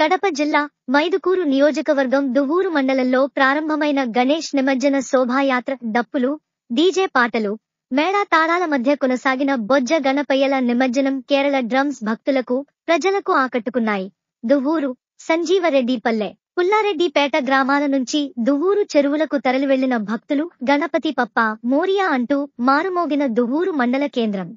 కడప జిల్లా మైదుకూరు నియోజకవర్గం దువ్వూరు మండలంలో ప్రారంభమైన గణేష్ నిమజ్జన శోభాయాత్ర డప్పులు డీజే పాటలు మేళా తారాల మధ్య కొనసాగిన బొజ్జ గణపయ్యల నిమజ్జనం కేరళ డ్రమ్స్ భక్తులకు ప్రజలకు ఆకట్టుకున్నాయి. దువ్వూరు సంజీవరెడ్డిపల్లె పుల్లారెడ్డిపేట గ్రామాల నుంచి దువ్వూరు చెరువులకు తరలివెళ్ళిన భక్తులు గణపతి పప్ప మోరియా అంటూ మారుమోగిన దువ్వూరు మండల కేంద్రం.